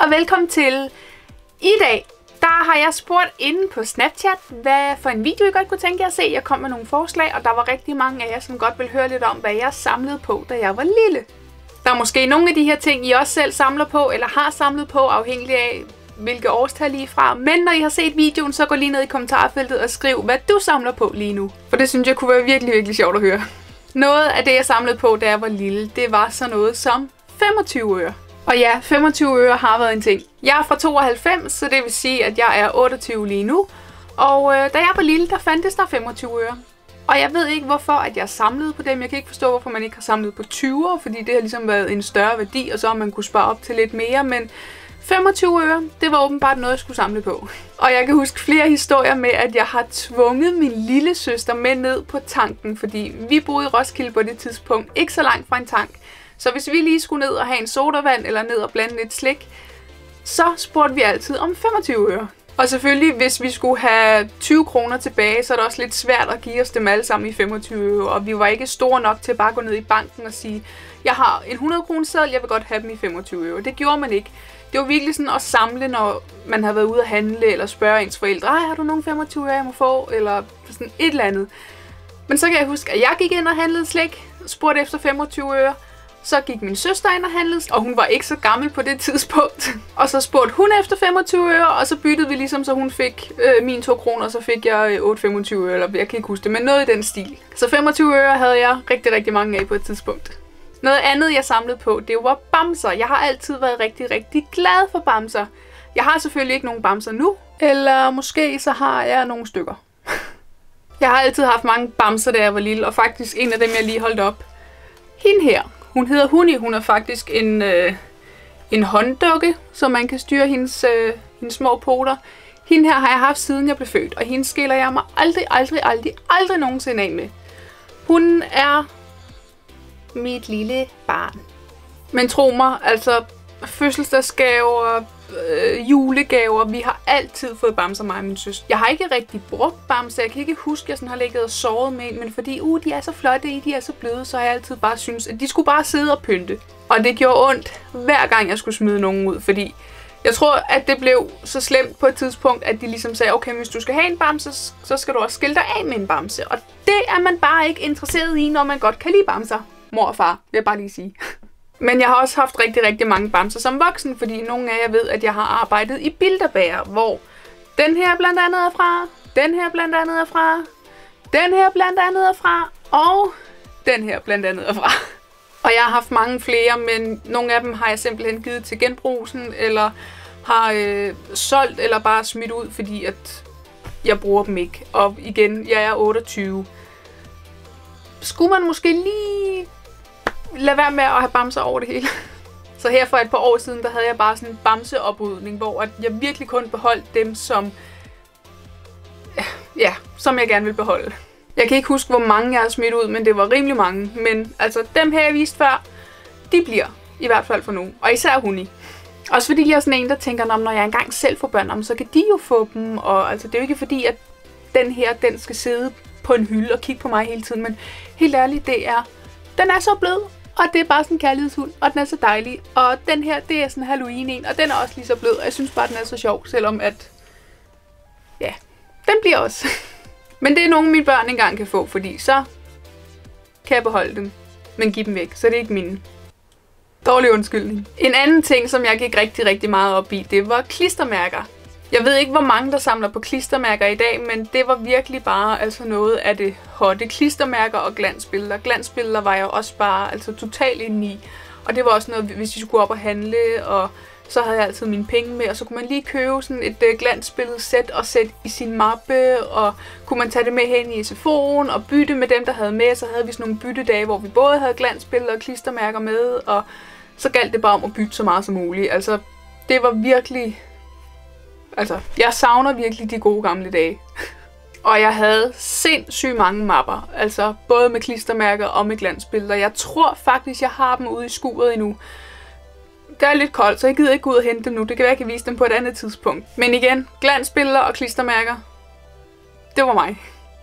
og velkommen til. I dag, der har jeg spurgt inde på Snapchat, hvad for en video I godt kunne tænke jer at se. Jeg kom med nogle forslag, og der var rigtig mange af jer, som godt vil høre lidt om, hvad jeg samlede på, da jeg var lille. Der er måske nogle af de her ting, I også selv samler på, eller har samlet på, afhængig af, hvilke årstal I er fra. Men når I har set videoen, så gå lige ned i kommentarfeltet og skriv, hvad du samler på lige nu. For det synes jeg kunne være virkelig, virkelig sjovt at høre. Noget af det, jeg samlede på, da jeg var lille, det var sådan noget som 25 øre. Og ja, 25 øre har været en ting. Jeg er fra 92, så det vil sige, at jeg er 28 lige nu. Og øh, da jeg var lille, der fandtes der 25 øre. Og jeg ved ikke, hvorfor at jeg samlede på dem. Jeg kan ikke forstå, hvorfor man ikke har samlet på 20'er, fordi det har ligesom været en større værdi, og så har man kunne spare op til lidt mere. Men 25 øre, det var åbenbart noget, jeg skulle samle på. Og jeg kan huske flere historier med, at jeg har tvunget min lille søster med ned på tanken, fordi vi boede i Roskilde på det tidspunkt, ikke så langt fra en tank. Så hvis vi lige skulle ned og have en sodavand eller ned og blande lidt slik, så spurgte vi altid om 25 øre. Og selvfølgelig, hvis vi skulle have 20 kroner tilbage, så er det også lidt svært at give os dem alle sammen i 25 øre. Og vi var ikke store nok til bare at gå ned i banken og sige, jeg har en 100 kroner seddel, jeg vil godt have dem i 25 øre. Det gjorde man ikke. Det var virkelig sådan at samle, når man har været ude at handle, eller spørge ens forældre, Ej, har du nogen 25 øre, jeg må få, eller sådan et eller andet. Men så kan jeg huske, at jeg gik ind og handlede slik, spurgte efter 25 øre, så gik min søster ind og handlede, og hun var ikke så gammel på det tidspunkt. Og så spurgte hun efter 25 øre, og så byttede vi ligesom, så hun fik øh, min 2 kroner, og så fik jeg øh, 8,25 øre, eller jeg kan ikke huske det, men noget i den stil. Så 25 øre havde jeg rigtig, rigtig mange af på et tidspunkt. Noget andet, jeg samlede på, det var bamser. Jeg har altid været rigtig, rigtig glad for bamser. Jeg har selvfølgelig ikke nogen bamser nu, eller måske så har jeg nogle stykker. jeg har altid haft mange bamser, da jeg var lille, og faktisk en af dem, jeg lige holdt op. Hende her, hun hedder Huni. Hun er faktisk en, øh, en hånddukke, så man kan styre hendes, øh, hendes små poter. Hende her har jeg haft siden jeg blev født, og hende skiller jeg mig aldrig, aldrig, aldrig, aldrig nogensinde af med. Hun er mit lille barn. Men tro mig, altså fødselsdagsgaver, øh, julegaver. Vi har altid fået bamser, mig og min søster. Jeg har ikke rigtig brugt bamser. Jeg kan ikke huske, at jeg sådan har ligget og sovet med en, men fordi uh, de er så flotte i, de er så bløde, så har jeg altid bare synes, at de skulle bare sidde og pynte. Og det gjorde ondt, hver gang jeg skulle smide nogen ud, fordi jeg tror, at det blev så slemt på et tidspunkt, at de ligesom sagde, okay, hvis du skal have en bamse, så skal du også skille dig af med en bamse. Og det er man bare ikke interesseret i, når man godt kan lide bamser. Mor og far, vil jeg bare lige sige. Men jeg har også haft rigtig, rigtig mange bamser som voksen, fordi nogle af jer ved, at jeg har arbejdet i bilderbager, hvor den her blandt andet er fra, den her blandt andet er fra, den her blandt andet er fra, og den her blandt andet er fra. Og jeg har haft mange flere, men nogle af dem har jeg simpelthen givet til genbrugen, eller har øh, solgt, eller bare smidt ud, fordi at jeg bruger dem ikke. Og igen, jeg er 28. Skulle man måske lige lad være med at have bamser over det hele. Så her for et par år siden, der havde jeg bare sådan en bamseoprydning, hvor jeg virkelig kun beholdt dem, som, ja, som jeg gerne vil beholde. Jeg kan ikke huske, hvor mange jeg har smidt ud, men det var rimelig mange. Men altså, dem her jeg viste før, de bliver i hvert fald for nu. Og især huni. Også fordi jeg er sådan en, der tænker, når jeg engang selv får børn, så kan de jo få dem. Og altså, det er jo ikke fordi, at den her, den skal sidde på en hylde og kigge på mig hele tiden. Men helt ærligt, det er, den er så blød, og det er bare sådan en kærlighedshund, og den er så dejlig. Og den her, det er sådan en Halloween en, og den er også lige så blød, og jeg synes bare, den er så sjov, selvom at... Ja, den bliver også. Men det er nogen, mine børn engang kan få, fordi så kan jeg beholde dem, men give dem væk, så det er ikke mine. Dårlig undskyldning. En anden ting, som jeg gik rigtig, rigtig meget op i, det var klistermærker. Jeg ved ikke, hvor mange der samler på klistermærker i dag, men det var virkelig bare altså noget af det hotte. Klistermærker og glansbilleder. Glansbilleder var jeg også bare altså totalt inde i. Og det var også noget, hvis vi skulle op og handle, og så havde jeg altid mine penge med, og så kunne man lige købe sådan et øh, uh, glansbilledsæt og sætte i sin mappe, og kunne man tage det med hen i SFO'en og bytte med dem, der havde med. Så havde vi sådan nogle byttedage, hvor vi både havde glansbilleder og klistermærker med, og så galt det bare om at bytte så meget som muligt. Altså, det var virkelig Altså, jeg savner virkelig de gode gamle dage. Og jeg havde sindssygt mange mapper, altså både med klistermærker og med glansbilleder. Jeg tror faktisk, jeg har dem ude i skuret endnu. Det er lidt koldt, så jeg gider ikke gå ud og hente dem nu. Det kan være, jeg kan vise dem på et andet tidspunkt. Men igen, glansbilleder og klistermærker, det var mig.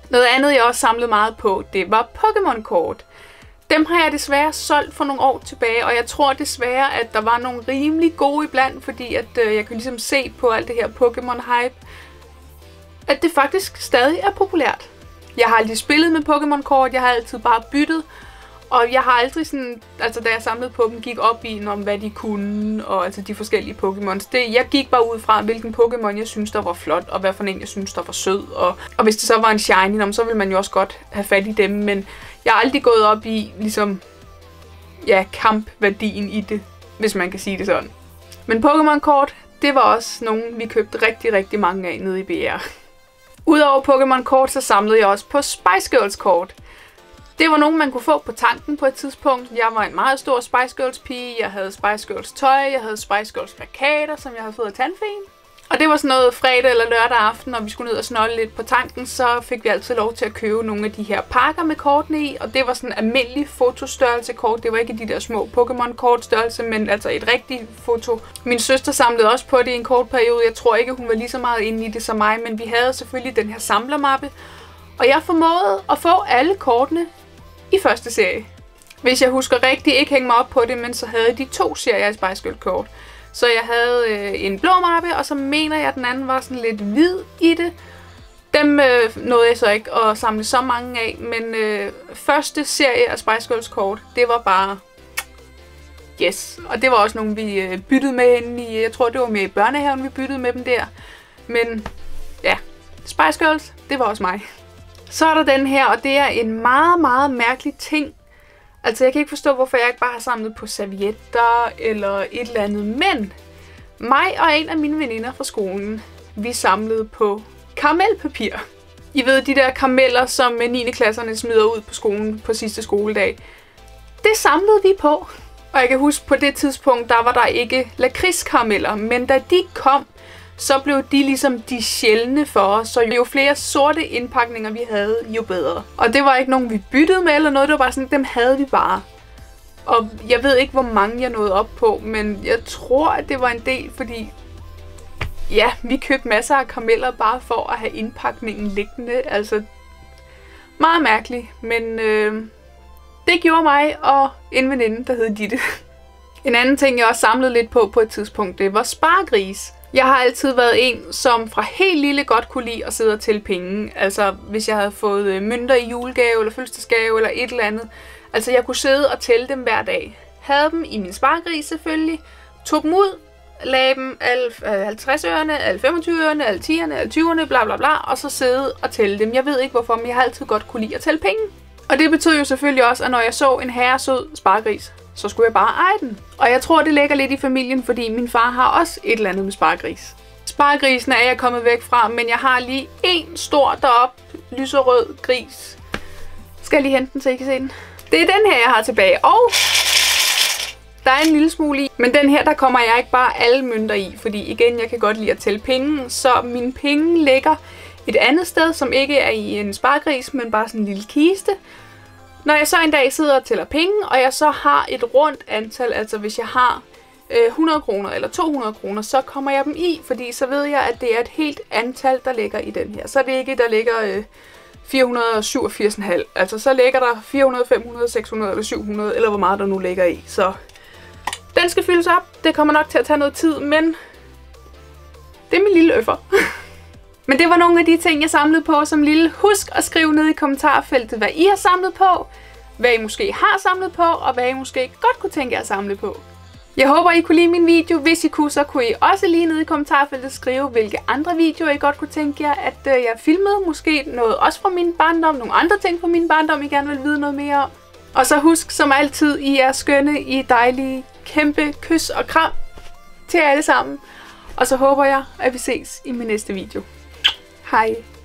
Noget andet, jeg også samlede meget på, det var Pokémon-kort. Dem har jeg desværre solgt for nogle år tilbage, og jeg tror desværre, at der var nogle rimelig gode iblandt, fordi at øh, jeg kunne ligesom se på alt det her Pokémon-hype, at det faktisk stadig er populært. Jeg har aldrig spillet med Pokémon-kort, jeg har altid bare byttet, og jeg har aldrig sådan, altså da jeg samlede på dem, gik op i, om hvad de kunne, og altså de forskellige Pokémons. Det, jeg gik bare ud fra, hvilken Pokémon jeg synes, der var flot, og hvad for en jeg synes, der var sød. Og, og hvis det så var en shiny, så ville man jo også godt have fat i dem, men jeg har aldrig gået op i, ligesom, ja, kampværdien i det, hvis man kan sige det sådan. Men Pokémon-kort, det var også nogle, vi købte rigtig, rigtig mange af nede i BR. Udover Pokémon-kort, så samlede jeg også på Spice Girls-kort. Det var nogen, man kunne få på tanken på et tidspunkt. Jeg var en meget stor Spice Girls pige. Jeg havde Spice Girls tøj. Jeg havde Spice Girls plakater, som jeg havde fået af tandfen. Og det var sådan noget fredag eller lørdag aften, når vi skulle ned og snolle lidt på tanken, så fik vi altid lov til at købe nogle af de her pakker med kortene i. Og det var sådan almindelig fotostørrelse kort. Det var ikke de der små Pokémon kortstørrelse, men altså et rigtigt foto. Min søster samlede også på det i en kort periode. Jeg tror ikke, hun var lige så meget inde i det som mig, men vi havde selvfølgelig den her samlermappe. Og jeg formåede at få alle kortene i første serie. Hvis jeg husker rigtigt, ikke hænge mig op på det, men så havde de to serier af Spice Girl kort. Så jeg havde øh, en blå mappe, og så mener jeg, at den anden var sådan lidt hvid i det. Dem øh, nåede jeg så ikke at samle så mange af, men øh, første serie af Spice Girls kort, det var bare yes. Og det var også nogle, vi øh, byttede med hende i, jeg tror det var med i børnehaven, vi byttede med dem der. Men ja, Spice Girls, det var også mig. Så er der den her, og det er en meget, meget mærkelig ting. Altså, jeg kan ikke forstå, hvorfor jeg ikke bare har samlet på servietter eller et eller andet. Men mig og en af mine veninder fra skolen, vi samlede på karamelpapir. I ved, de der karameller, som øh, 9. klasserne smider ud på skolen på sidste skoledag. Det samlede vi på. Og jeg kan huske, på det tidspunkt, der var der ikke lakridskarameller. Men da de kom, så blev de ligesom de sjældne for os. Så jo flere sorte indpakninger vi havde, jo bedre. Og det var ikke nogen, vi byttede med eller noget. Det var bare sådan, dem havde vi bare. Og jeg ved ikke, hvor mange jeg nåede op på, men jeg tror, at det var en del, fordi ja, vi købte masser af karameller bare for at have indpakningen liggende. Altså, meget mærkeligt, men øh, det gjorde mig og en veninde, der hed Ditte. En anden ting, jeg også samlede lidt på på et tidspunkt, det var spargris. Jeg har altid været en, som fra helt lille godt kunne lide at sidde og tælle penge. Altså, hvis jeg havde fået øh, mønter i julegave, eller fødselsdagsgave, eller et eller andet. Altså, jeg kunne sidde og tælle dem hver dag. Havde dem i min spargris selvfølgelig. Tog dem ud, lagde dem alle øh, 50 ørerne, alle 25 ørerne, alle 10'erne, alle 20'erne, bla bla bla, og så sidde og tælle dem. Jeg ved ikke hvorfor, men jeg har altid godt kunne lide at tælle penge. Og det betød jo selvfølgelig også, at når jeg så en herresød spargris, så skulle jeg bare eje den. Og jeg tror, det ligger lidt i familien, fordi min far har også et eller andet med sparegris. Sparegrisen er jeg kommet væk fra, men jeg har lige en stor derop, lyserød gris. Skal jeg lige hente den, så I kan se den? Det er den her, jeg har tilbage. Og der er en lille smule i, men den her, der kommer jeg ikke bare alle mønter i, fordi igen, jeg kan godt lide at tælle penge, så mine penge ligger et andet sted, som ikke er i en sparegris, men bare sådan en lille kiste. Når jeg så en dag sidder og tæller penge, og jeg så har et rundt antal, altså hvis jeg har øh, 100 kroner eller 200 kroner, så kommer jeg dem i, fordi så ved jeg, at det er et helt antal, der ligger i den her. Så er det ikke, der ligger øh, 487,5. Altså så ligger der 400, 500, 600 eller 700, eller hvor meget der nu ligger i. Så den skal fyldes op. Det kommer nok til at tage noget tid, men det er min lille øffer. Men det var nogle af de ting, jeg samlede på som lille. Husk at skrive ned i kommentarfeltet, hvad I har samlet på, hvad I måske har samlet på, og hvad I måske godt kunne tænke jer at samle på. Jeg håber, I kunne lide min video. Hvis I kunne, så kunne I også lige nede i kommentarfeltet skrive, hvilke andre videoer I godt kunne tænke jer, at øh, jeg filmede. Måske noget også fra min barndom, nogle andre ting fra min barndom, I gerne vil vide noget mere om. Og så husk som altid, I er skønne, I er dejlige, kæmpe kys og kram til jer alle sammen. Og så håber jeg, at vi ses i min næste video. Hi